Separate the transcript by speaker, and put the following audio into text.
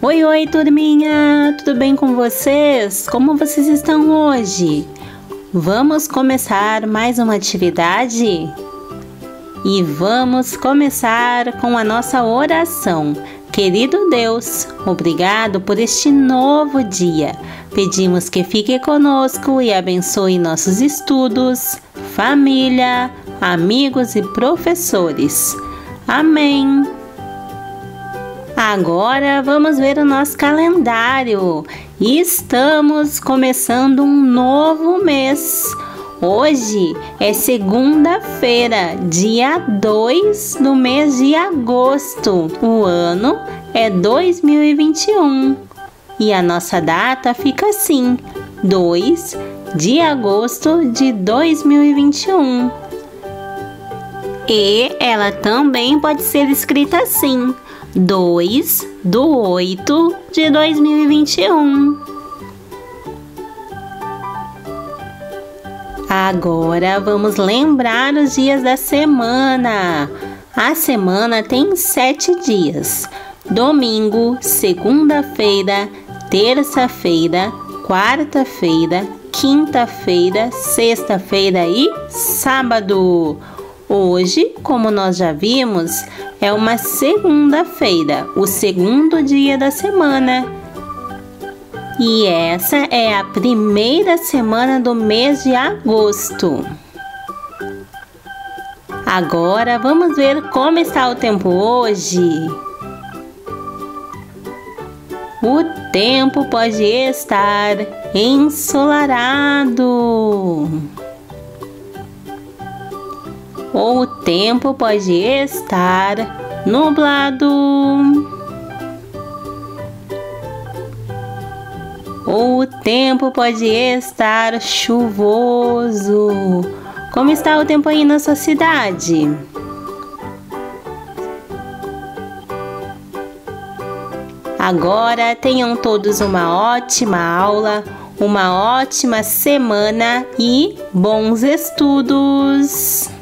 Speaker 1: Oi, oi, turminha! Tudo bem com vocês? Como vocês estão hoje? Vamos começar mais uma atividade? E vamos começar com a nossa oração. Querido Deus, obrigado por este novo dia. Pedimos que fique conosco e abençoe nossos estudos, família, amigos e professores. Amém. Agora vamos ver o nosso calendário. Estamos começando um novo mês. Hoje é segunda-feira, dia 2 do mês de agosto. O ano é 2021 e a nossa data fica assim: 2 de agosto de 2021. E ela também pode ser escrita assim: 2 do 8 de 2021. Agora vamos lembrar os dias da semana. A semana tem sete dias: domingo, segunda-feira, terça-feira, quarta-feira, quinta-feira, sexta-feira e sábado. Hoje, como nós já vimos, é uma segunda-feira, o segundo dia da semana. E essa é a primeira semana do mês de agosto. Agora vamos ver como está o tempo hoje. O tempo pode estar ensolarado ou o tempo pode estar nublado. Ou o tempo pode estar chuvoso. Como está o tempo aí na sua cidade? Agora tenham todos uma ótima aula, uma ótima semana e bons estudos!